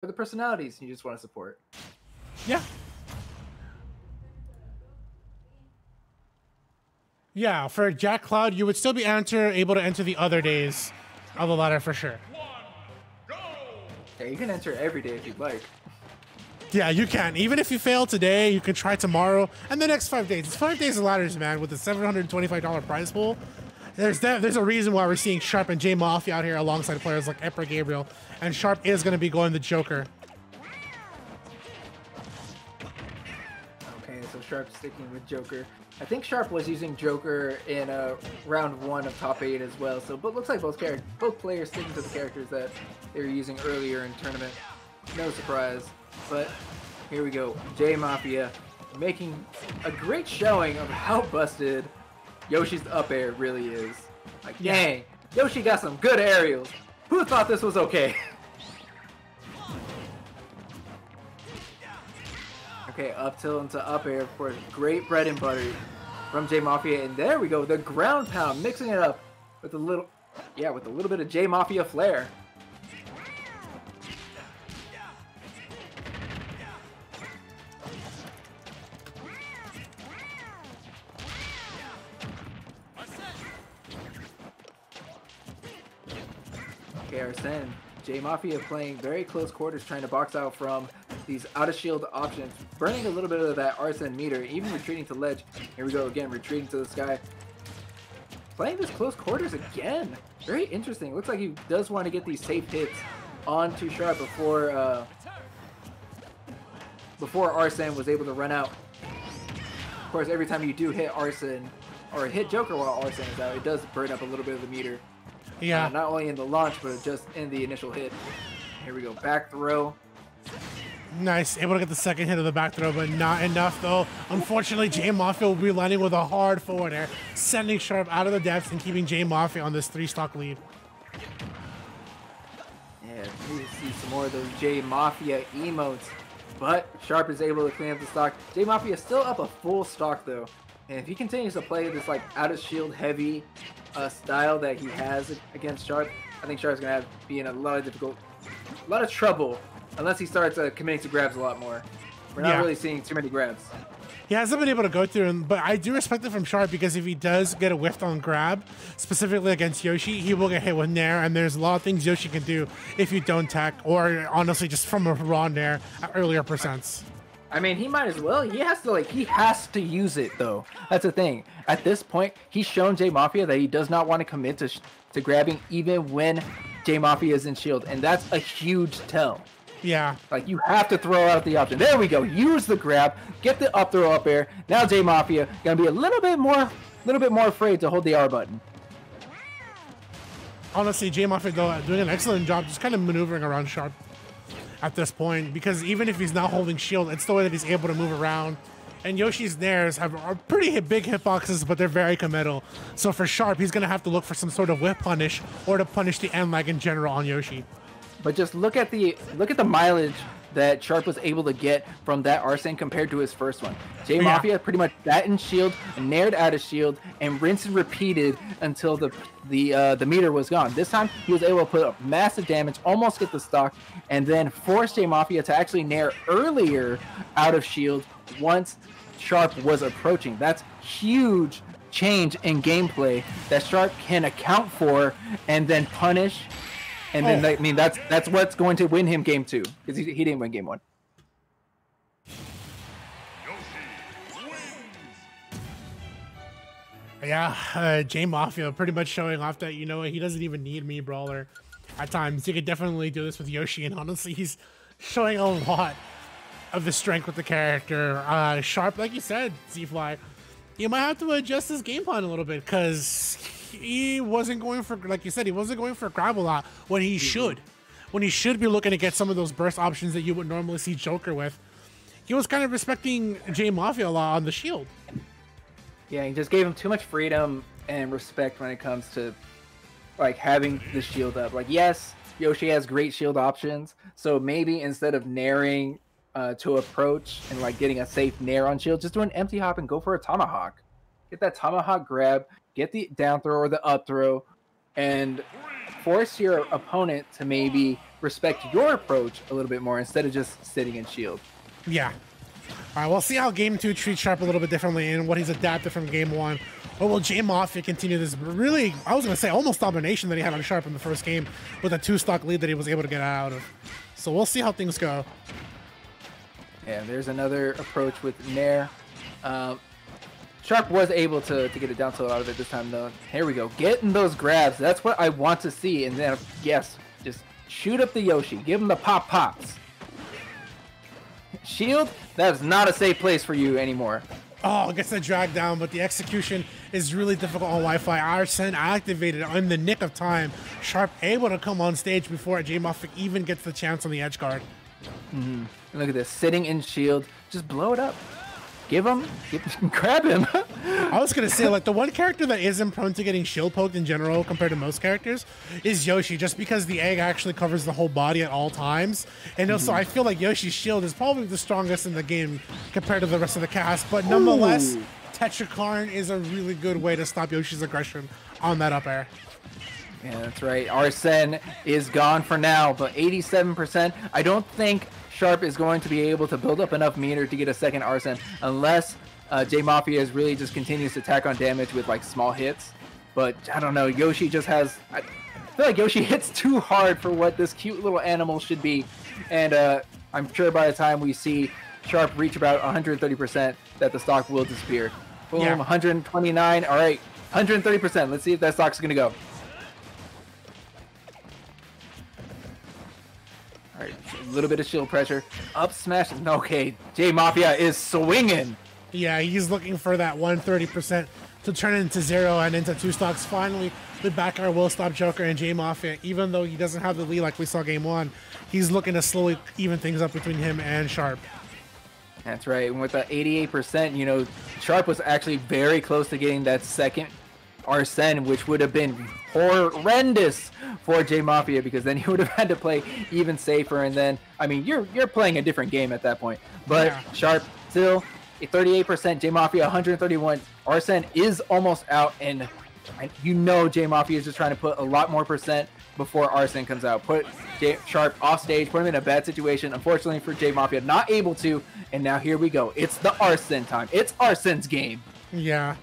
for the personalities you just want to support. Yeah. Yeah, for Jack Cloud, you would still be enter able to enter the other days of the ladder for sure. Yeah, you can enter every day if you'd like. Yeah, you can. Even if you fail today, you can try tomorrow and the next five days. It's five days of ladders, man, with a $725 prize pool. There's that, there's a reason why we're seeing Sharp and J Mafia out here alongside players like Emperor Gabriel. And Sharp is going to be going the Joker. Okay, so Sharp sticking with Joker. I think Sharp was using Joker in uh, round one of top eight as well. So, but looks like both characters, both players sticking to the characters that they were using earlier in tournament. No surprise. But here we go. J Mafia making a great showing of how busted Yoshi's up air really is. Like, dang, Yoshi got some good aerials. Who thought this was okay? okay, up tilt into up air for great bread and butter from J Mafia. And there we go, the ground pound, mixing it up with a little, yeah, with a little bit of J Mafia flair. J Mafia playing very close quarters, trying to box out from these out of shield options, burning a little bit of that Arsene meter, even retreating to ledge. Here we go again, retreating to the sky. Playing this close quarters again. Very interesting. Looks like he does want to get these safe hits onto Sharp before uh, before Arsene was able to run out. Of course, every time you do hit Arsene or hit Joker while Arsene is out, it does burn up a little bit of the meter. Yeah. Uh, not only in the launch, but just in the initial hit. Here we go, back throw. Nice, able to get the second hit of the back throw, but not enough though. Unfortunately, J Mafia will be landing with a hard forward air, sending Sharp out of the depths and keeping J Mafia on this three stock lead. Yeah, we see some more of those J Mafia emotes. But Sharp is able to clean up the stock. J Mafia is still up a full stock though. And if he continues to play this like out of shield heavy uh, style that he has against Sharp, I think Sharp's gonna have be in a lot of difficult, a lot of trouble unless he starts uh, committing to grabs a lot more. We're not Yeah. really seeing too many grabs. He hasn't been able to go through him, but I do respect it from Sharp because if he does get a whiff on grab, specifically against Yoshi, he will get hit with Nair, and there's a lot of things Yoshi can do if you don't tech, or honestly just from a raw Nair at earlier percents. I mean, he might as well. He has to like he has to use it though. That's the thing. At this point, he's shown J Mafia that he does not want to commit to sh- to grabbing even when J Mafia is in shield, and that's a huge tell. Yeah. Like you have to throw out the option. There we go. Use the grab. Get the up throw up air. Now J Mafia gonna be a little bit more, a little bit more afraid to hold the R button. Honestly, J Mafia though doing an excellent job just kind of maneuvering around Sharp at this point because even if he's not holding shield, it's the way that he's able to move around. And Yoshi's Nairs have are pretty big hitboxes, but they're very committal. So for Sharp, he's gonna have to look for some sort of whiff punish or to punish the end lag in general on Yoshi. But just look at the look at the mileage that Sharp was able to get from that Arsene compared to his first one. J Yeah. Mafia pretty much that in shield, nared out of shield, and rinse and repeated until the the uh, the meter was gone. This time he was able to put up massive damage, almost get the stock, and then force J Mafia to actually nair earlier out of shield once Sharp was approaching. That's huge change in gameplay that Sharp can account for and then punish and then, Oh. I mean, that's that's what's going to win him game two because he, he didn't win game one. Yeah, uh, J Mafia pretty much showing off that you know what, he doesn't even need Mii Brawler. At times, he could definitely do this with Yoshi, and honestly, he's showing a lot of the strength with the character. Uh, Sharp, like you said, Z-Fly, you might have to adjust his game plan a little bit because he wasn't going for, like you said, he wasn't going for grab a lot when he should. When he should be looking to get some of those burst options that you would normally see Joker with. He was kind of respecting J Mafia a lot on the shield. Yeah, he just gave him too much freedom and respect when it comes to like having the shield up. Like, yes, Yoshi has great shield options, so maybe instead of nairing uh, to approach and like getting a safe nair on shield, just do an empty hop and go for a tomahawk. Get that tomahawk grab, get the down throw or the up throw, and force your opponent to maybe respect your approach a little bit more instead of just sitting in shield. Yeah. All right, we'll see how game two treats Sharp a little bit differently and what he's adapted from game one. Or will J Mafia continue this really, I was going to say, almost domination that he had on Sharp in the first game with a two stock lead that he was able to get out of? So we'll see how things go. Yeah, there's another approach with Nair. Um, Sharp was able to, to get it down tilt out of it this time, though. Here we go. Getting those grabs. That's what I want to see. And then, yes, just shoot up the Yoshi. Give him the pop pops. Shield, that is not a safe place for you anymore. Oh, gets the drag down, but the execution is really difficult on Wi-Fi. Arsene activated in the nick of time. Sharp able to come on stage before J Mafia even gets the chance on the edge guard. Mm -hmm. Look at this, sitting in shield. Just blow it up give him, give, grab him. I was gonna say, like the one character that isn't prone to getting shield poked in general compared to most characters is Yoshi, just because the egg actually covers the whole body at all times. And also, mm -hmm. I feel like Yoshi's shield is probably the strongest in the game compared to the rest of the cast. But nonetheless, Ooh. Tetrakarn is a really good way to stop Yoshi's aggression on that up air. Yeah, that's right. Arsene is gone for now, but 87%. I don't think Sharp is going to be able to build up enough meter to get a second Arsene unless uh, J Mafia is really just continues to tack on damage with like small hits. But I don't know, Yoshi just has. I feel like Yoshi hits too hard for what this cute little animal should be, and uh, I'm sure by the time we see Sharp reach about 130%, that the stock will disappear. Boom, yeah. 129. All right, 130%. Let's see if that stock's gonna go. Little bit of shield pressure. Up smash. Okay, J Mafia is swinging. Yeah, he's looking for that 130% to turn into zero and into two stocks. Finally, the back air will stop Joker and J Mafia. Even though he doesn't have the lead like we saw game one, he's looking to slowly even things up between him and Sharp. That's right. And with that 88%, you know, Sharp was actually very close to getting that second Arsene, which would have been horrendous for J Mafia because then he would have had to play even safer. And then, I mean, you're you're playing a different game at that point. But yeah. Sharp still 38%, J Mafia 131. Arsene is almost out, and you know J Mafia is just trying to put a lot more percent before Arsene comes out. Put J Sharp off stage, put him in a bad situation. Unfortunately for J Mafia, not able to. And now here we go. It's the Arsene time. It's Arsene's game. Yeah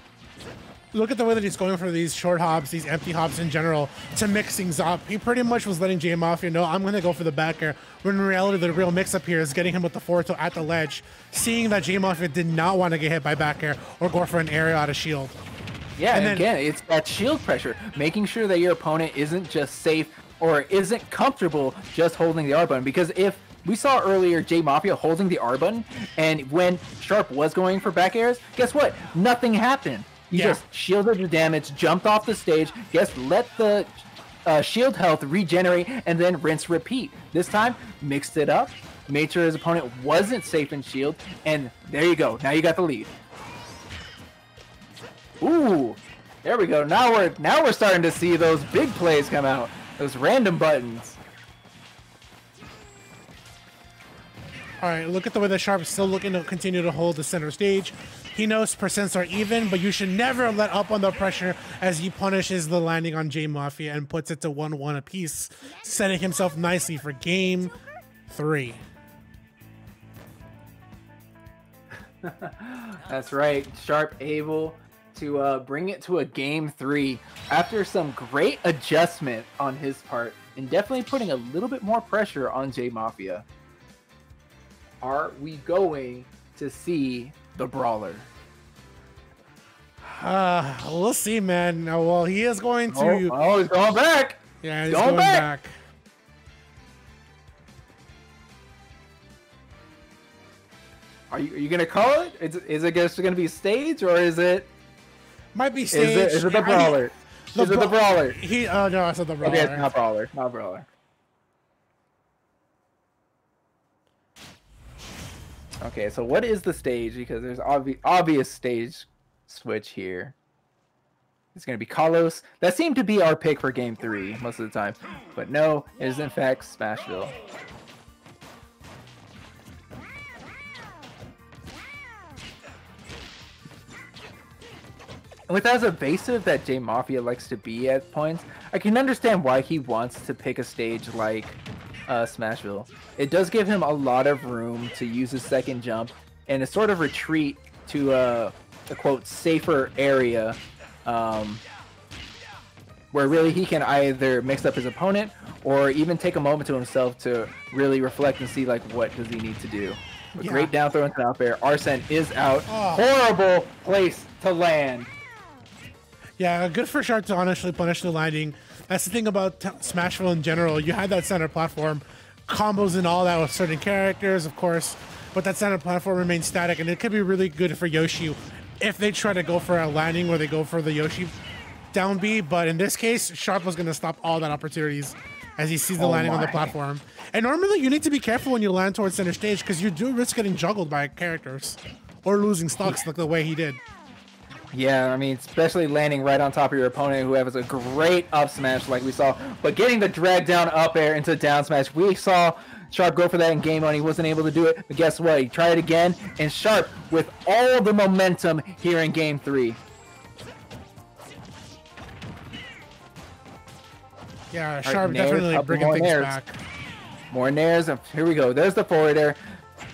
look at the way that he's going for these short hops, these empty hops in general, to mix things up. He pretty much was letting J Mafia know, I'm going to go for the back air. When in reality, the real mix up here is getting him with the forward at the ledge, seeing that J Mafia did not want to get hit by back air or go for an area out of shield. Yeah, and, and then, again, it's that shield pressure, making sure that your opponent isn't just safe or isn't comfortable just holding the R button. Because if we saw earlier J Mafia holding the R button, and when Sharp was going for back airs, guess what? Nothing happened. You yeah. just shielded the damage, jumped off the stage, just let the uh, shield health regenerate, and then rinse repeat. This time, mixed it up, made sure his opponent wasn't safe in shield, and there you go. Now you got the lead. Ooh, there we go. Now we're now we're starting to see those big plays come out. Those random buttons. All right, look at the way the Sharp is still looking to continue to hold the center stage. He knows percents are even, but you should never let up on the pressure as he punishes the landing on J Mafia and puts it to 1 1 apiece, setting himself nicely for game three. That's right. Sharp able to uh, bring it to a game three after some great adjustment on his part and definitely putting a little bit more pressure on J Mafia. Are we going to see the brawler? Uh, we'll see, man. well, he is going to. Oh, oh he's going back. Yeah, he's going, going back. back. Are you, are you gonna call it? Is, is it just gonna be stage or is it? Might be stage. Is it, is it the brawler? I mean, is it the brawler? He. Oh no, I said the brawler. Okay, it's not brawler. Not brawler. Okay, so what is the stage? Because there's obvi obvious stage switch here. It's going to be Kalos. That seemed to be our pick for game three most of the time. But no, it is in fact Smashville. with as evasive that J Mafia likes to be at points, I can understand why he wants to pick a stage like uh, Smashville. It does give him a lot of room to use his second jump and a sort of retreat to a, a quote safer area, um, where really he can either mix up his opponent or even take a moment to himself to really reflect and see like what does he need to do. A Yeah. great down throw into out there. Arsene is out. Oh. Horrible place to land. Yeah, good for Sharp to honestly punish the landing. That's the thing about t- Smashville in general. You had that center platform, combos and all that with certain characters, of course, but that center platform remains static, and it could be really good for Yoshi if they try to go for a landing where they go for the Yoshi down B. But in this case, Sharp was going to stop all that opportunities as he sees the Oh landing on the platform. And normally, you need to be careful when you land towards center stage because you do risk getting juggled by characters or losing stocks like the way he did. Yeah, I mean, especially landing right on top of your opponent who has a great up smash like we saw, but getting the drag down up air into down smash. We saw Sharp go for that in game one. He wasn't able to do it, but guess what? He tried it again, and Sharp with all the momentum here in game three. Yeah, Sharp Nair, definitely couple bringing more things Nairs. back. More nairs. Here we go. There's the forward air.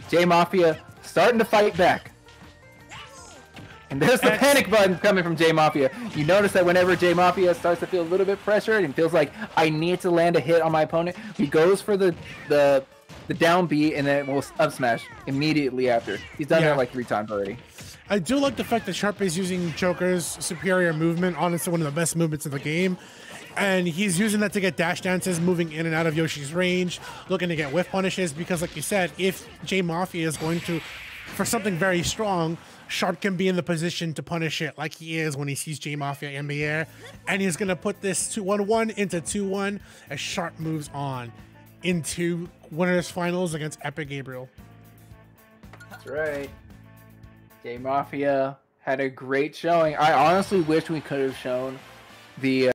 J Mafia starting to fight back. And there's the panic button coming from J Mafia. You notice that whenever J Mafia starts to feel a little bit pressured and feels like I need to land a hit on my opponent, he goes for the the the down B and then will up smash immediately after. He's done Yeah. that like three times already. I do like the fact that Sharp is using Joker's superior movement, honestly one of the best movements in the game. And he's using that to get dash dances, moving in and out of Yoshi's range, looking to get whiff punishes. Because, like you said, if J Mafia is going to, for something very strong, Sharp can be in the position to punish it like he is when he sees J Mafia in the air. And he's going to put this 2 1 1 into 2 1 as Sharp moves on into winners finals against Epic Gabriel. That's right. J Mafia had a great showing. I honestly wish we could have shown the uh,